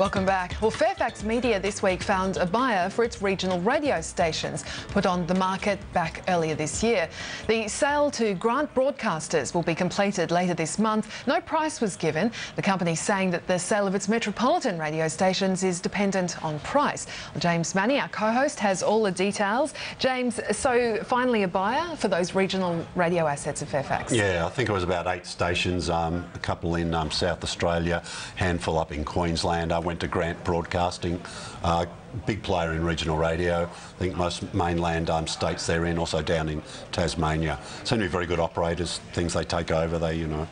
Welcome back. Well, Fairfax Media this week found a buyer for its regional radio stations put on the market back earlier this year. The sale to Grant Broadcasters will be completed later this month. No price was given. The company saying that the sale of its metropolitan radio stations is dependent on price. Well, James Manning, our co-host, has all the details. James, so finally a buyer for those regional radio assets of Fairfax? Yeah, I think it was about eight stations, um, a couple in um, South Australia, handful up in Queensland. I went to Grant Broadcasting, uh, big player in regional radio. I think most mainland um, states they're in, also down in Tasmania. Seem to be very good operators. Things they take over, they you know,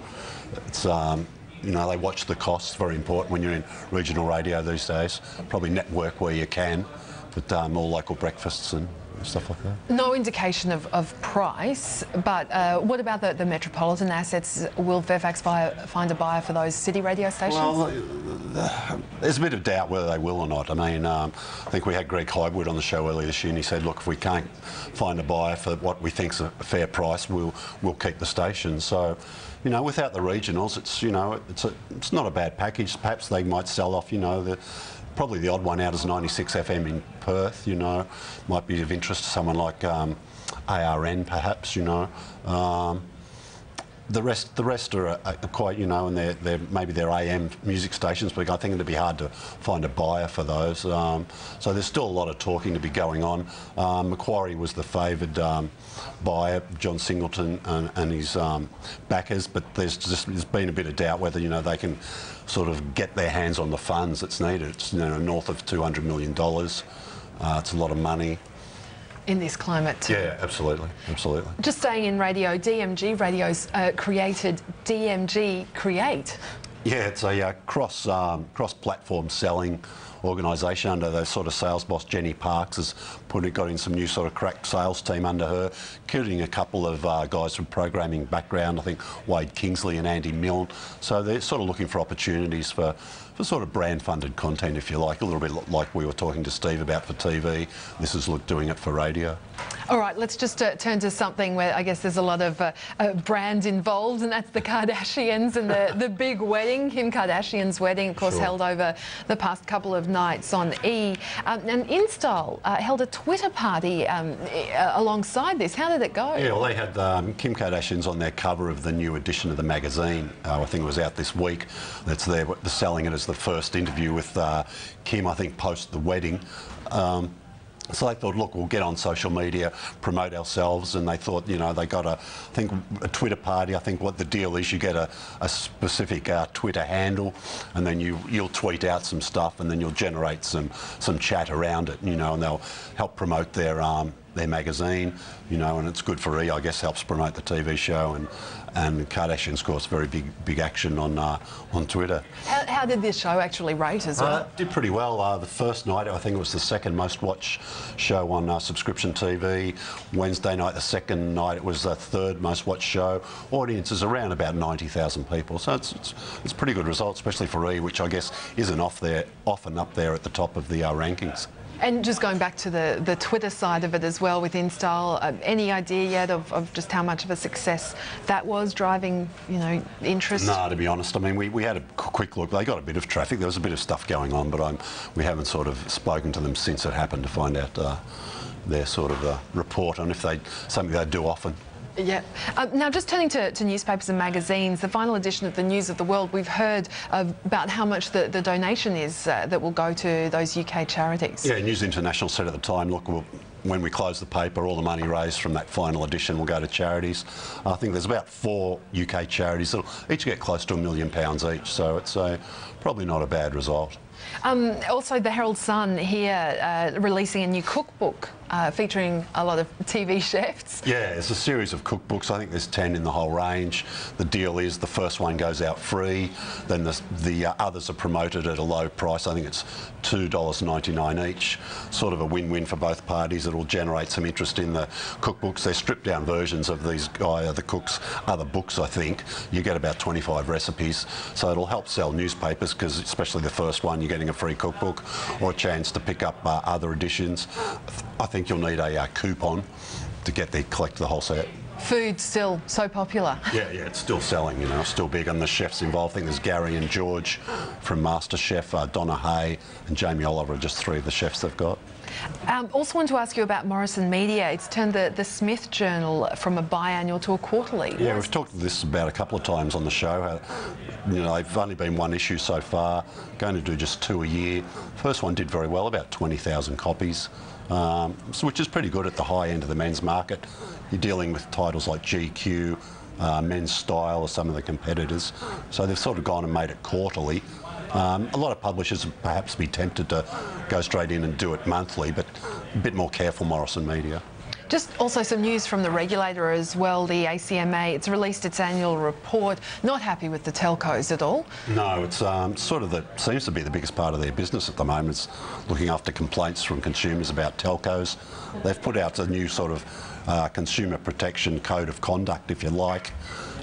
it's. Um, you know, they watch the costs, very important when you're in regional radio these days. Probably network where you can, but um, all local breakfasts and stuff like that. No indication of, of price, but uh, what about the, the, metropolitan assets? Will Fairfax buy, find a buyer for those city radio stations? Well, there's a bit of doubt whether they will or not. I mean, um, I think we had Greg Hywood on the show earlier this year, and he said, "Look, if we can't find a buyer for what we think's a fair price, we'll we'll keep the station." So, you know, without the regionals, it's you know, it's a, it's not a bad package. Perhaps they might sell off, you know, the probably the odd one out is 96 FM in Perth, you know, might be of interest to someone like um, ARN perhaps, you know. Um, the rest, the rest are, are, quite, you know, and they're, they're maybe they're AM music stations, but I think it'd be hard to find a buyer for those. Um, so there's still a lot of talking to be going on. Um, Macquarie was the favoured um, buyer, John Singleton and, and his um, backers, but there's just there's been a bit of doubt whether you know they can sort of get their hands on the funds that's needed. It's you know north of 200 million dollars. Uh, it's a lot of money in this climate. Yeah, absolutely, absolutely. Just staying in radio, DMG Radio's uh, created DMG Create. Yeah, it's a uh, cross um, cross platform selling organisation under the sort of sales boss Jenny Parks has put it, got in some new sort of crack sales team under her, including a couple of uh, guys from programming background. I think Wade Kingsley and Andy Milne. So they're sort of looking for opportunities for for sort of brand funded content, if you like, a little bit like we were talking to Steve about for TV. This is look, doing it for radio. All right, let's just uh, turn to something where I guess there's a lot of uh, uh, brand involved, and that's the Kardashians and the, the big wedding. Kim Kardashian's wedding, of course, sure. held over the past couple of nights on E. Um, and InStyle uh, held a Twitter party um, uh, alongside this. How did it go? Yeah, well, they had um, Kim Kardashian's on their cover of the new edition of the magazine. Uh, I think it was out this week. That's there, selling it as the first interview with Kim, I think, post the wedding. Um, so they thought, look, we'll get on social media, promote ourselves, and they thought, you know, they got a, I think, a Twitter party. I think what the deal is, you get a, a specific uh, Twitter handle, and then you you'll tweet out some stuff, and then you'll generate some some chat around it, you know, and they'll help promote their um, their magazine, you know, and it's good for E, I guess, helps promote the TV show and and Kardashians, of course, very big big action on uh, on Twitter. How, how, did this show actually rate as well? Uh, did pretty well. Uh, the first night, I think it was the second most watched show on uh, subscription TV. Wednesday night, the second night, it was the third most watched show. Audience is around about 90,000 people, so it's, it's it's pretty good result, especially for E, which I guess isn't off there often up there at the top of the uh, rankings. And just going back to the, the Twitter side of it as well with InStyle, uh, any idea yet of, of just how much of a success that was driving, you know, interest? No, to be honest, I mean, we, we had a quick look. They got a bit of traffic. There was a bit of stuff going on, but I'm, we haven't sort of spoken to them since it happened to find out uh, their sort of uh, report on if they something they do often. Yeah. Uh, now, just turning to, to, newspapers and magazines, the final edition of the News of the World, we've heard about how much the, the donation is uh, that will go to those UK charities. Yeah, News International said at the time, look, we'll, when we close the paper, all the money raised from that final edition will go to charities. I think there's about four UK charities that'll each get close to a million pounds each, so it's a, probably not a bad result. Um, also, the Herald Sun here uh, releasing a new cookbook uh, featuring a lot of TV chefs. Yeah, it's a series of cookbooks. I think there's 10 in the whole range. The deal is the first one goes out free, then the, the uh, others are promoted at a low price. I think it's $2.99 each. Sort of a win-win for both parties. It'll generate some interest in the cookbooks. They're stripped-down versions of these guy, the cooks' other books, I think. You get about 25 recipes, so it'll help sell newspapers because especially the first one, you're getting a free cookbook or a chance to pick up uh, other editions. I think you'll need a uh, coupon to get the collect the whole set. Food still so popular. Yeah, yeah, it's still selling, you know, still big. And the chefs involved, I think there's Gary and George from MasterChef, uh, Donna Hay and Jamie Oliver are just three of the chefs they've got. Um, also want to ask you about Morrison Media. It's turned the, the Smith Journal from a biannual to a quarterly. Yeah, we've talked this about a couple of times on the show. How, you know, they've only been one issue so far, going to do just two a year. First one did very well, about 20,000 copies, um, so, which is pretty good at the high end of the men's market. You're dealing with titles like GQ, uh, Men's Style, or some of the competitors. So they've sort of gone and made it quarterly. Um, a lot of publishers would perhaps be tempted to go straight in and do it monthly, but a bit more careful, Morrison Media. Just also some news from the regulator as well, the ACMA. It's released its annual report. Not happy with the telcos at all. No, it's um, sort of the seems to be the biggest part of their business at the moment. It's looking after complaints from consumers about telcos. They've put out a new sort of uh, consumer protection code of conduct, if you like.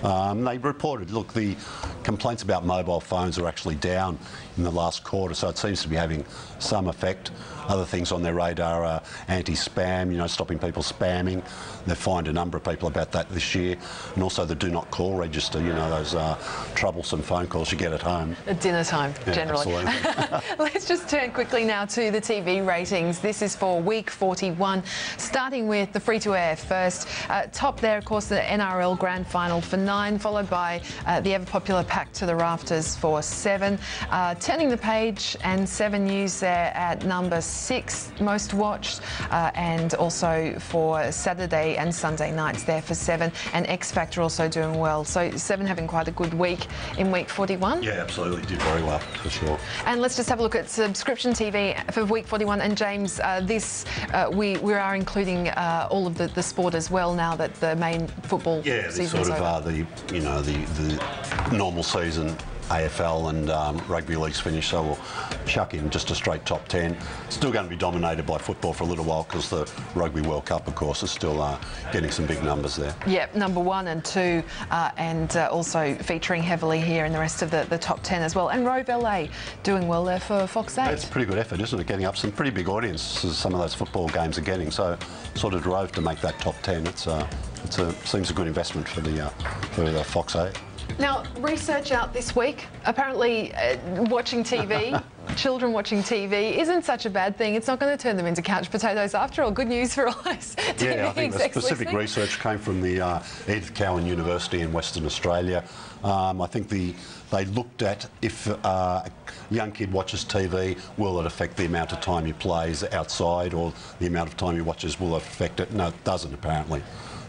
Um, they reported, look, the complaints about mobile phones are actually down in the last quarter, so it seems to be having some effect. Other things on their radar are anti-spam, you know, stopping people spamming. They've fined a number of people about that this year. And also the do not call register, you know, those uh, troublesome phone calls you get at home. At dinner time, Yeah, generally. Let's just turn quickly now to the TV ratings. This is for week 41, starting with the free-to-air first. Uh, top there, of course, the NRL Grand Final for nine, followed by uh, the ever-popular Packed to the Rafters for seven. Uh, turning the page and Seven News there at number six, most watched, uh, and also for Saturday and Sunday nights there for seven, and X Factor also doing well. So seven having quite a good week in week 41. Yeah, absolutely, did very well, for sure. And let's just have a look at subscription TV for week 41. And James, uh, this uh, we we are including uh, all of the, the sport as well now that the main football Yeah, the season's sort of over. uh, the you know the the normal season AFL and um, rugby leagues finished, so we'll chuck in just a straight top ten. Still going to be dominated by football for a little while because the Rugby World Cup, of course, is still uh, getting some big numbers there. Yep, number one and two, uh, and uh, also featuring heavily here in the rest of the, the top 10 as well. And Rove LA doing well there for Fox 8. It's a pretty good effort, isn't it? Getting up some pretty big audiences some of those football games are getting. So sort of drove to make that top ten. It's uh, it's a seems a good investment for the uh, for the Fox 8. Now, research out this week. Apparently, uh, watching TV, children watching TV, isn't such a bad thing. It's not going to turn them into couch potatoes after all. Good news for all us TV Yeah, I think the specific listening. research came from the uh, Edith Cowan University in Western Australia. Um, I think the they looked at if uh, a young kid watches TV, will it affect the amount of time he plays outside, or the amount of time he watches will it affect it? No, it doesn't apparently.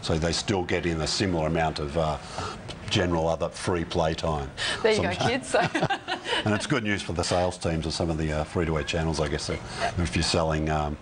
So they still get in a similar amount of uh, general other free play time. There you go, kids. So, And it's good news for the sales teams of some of the uh, free-to-air channels, I guess. If you're selling, um,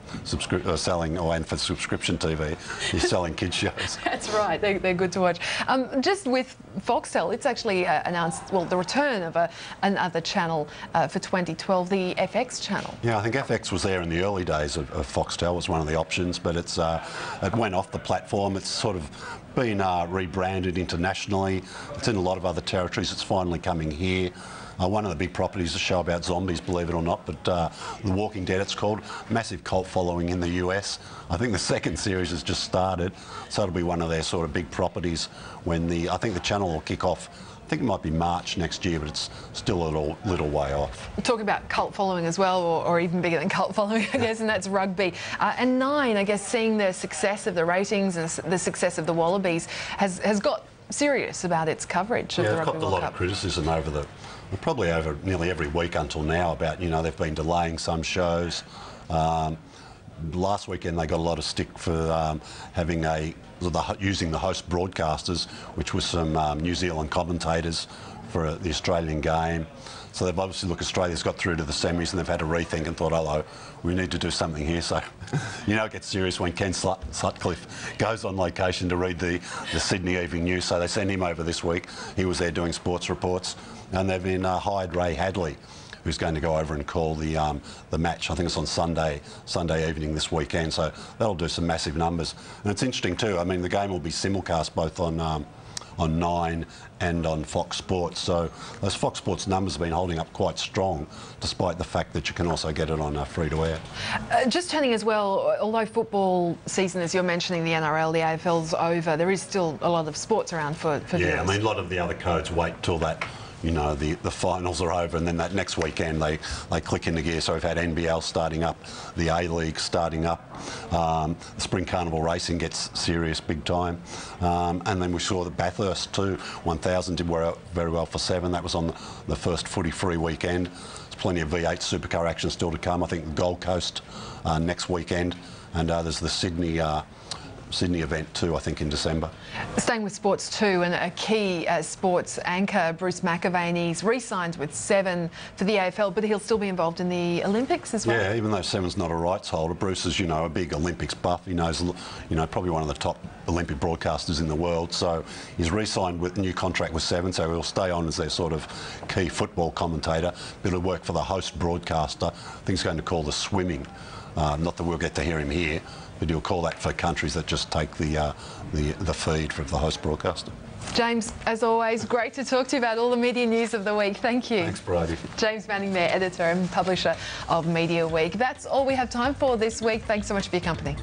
uh, selling, or and for subscription TV, you're selling kids shows. That's right. They're, they're good to watch. Um, just with Foxtel, it's actually uh, announced well the return of a, another channel uh, for 2012, the FX channel. Yeah, I think FX was there in the early days of, of Foxtel was one of the options, but it's uh, it went off the platform. It's sort of been uh, rebranded internationally. It's in a lot of other territories. It's finally coming here. Uh, one of the big properties a show about zombies, believe it or not, but uh, The Walking Dead it's called. Massive cult following in the US. I think the second series has just started, so it'll be one of their sort of big properties when the, I think the channel will kick off I think it might be March next year, but it's still a little, little way off. Talk about cult following as well, or, or even bigger than cult following, I guess, and that's rugby. Uh, and nine, I guess, seeing the success of the ratings and the success of the Wallabies has, has got serious about its coverage of Yeah, the they've Rugby got a lot Cup. of criticism over the, well, probably over nearly every week until now about, you know, they've been delaying some shows. Um, last weekend they got a lot of stick for um, having a, the, using the host broadcasters, which was some um, New Zealand commentators for uh, the Australian game. So they've obviously, look, Australia's got through to the semis and they've had to rethink and thought, hello, we need to do something here. So, you know, it gets serious when Ken Slut- Sutcliffe goes on location to read the, the Sydney Evening News. So they send him over this week. He was there doing sports reports. And they've been uh, hired Ray Hadley, who's going to go over and call the um, the match. I think it's on Sunday Sunday evening this weekend. So that'll do some massive numbers. And it's interesting too. I mean, the game will be simulcast both on um, on Nine and on Fox Sports. So those Fox Sports numbers have been holding up quite strong, despite the fact that you can also get it on uh, free to air. Uh, just turning as well, although football season, as you're mentioning, the NRL, the AFL's over, there is still a lot of sports around for, for Yeah, viewers. I mean, a lot of the other codes wait till that you know, the, the finals are over and then that next weekend they, they click into gear. So we've had NBL starting up, the A-League starting up, um, the Spring Carnival Racing gets serious big time. Um, and then we saw the Bathurst too, 1000 did very well for seven. That was on the, first footy-free weekend. There's plenty of V8 supercar action still to come. I think the Gold Coast uh, next weekend and uh, there's the Sydney uh, Sydney event too, I think in December. Staying with sports too, and a key uh, sports anchor, Bruce McAvaney's re-signed with Seven for the AFL, but he'll still be involved in the Olympics as well. Yeah, even though Seven's not a rights holder, Bruce is, you know, a big Olympics buff. He knows, you know, probably one of the top Olympic broadcasters in the world. So he's re-signed with a new contract with Seven, so he'll stay on as their sort of key football commentator. But he'll work for the host broadcaster. I think he's going to call the swimming. Uh, not that we'll get to hear him here, but he'll call that for countries that just take the uh, the, the feed from the host broadcaster. James, as always, great to talk to you about all the media news of the week. Thank you. Thanks, Brady. James Manning there, editor and publisher of Mediaweek. That's all we have time for this week. Thanks so much for your company.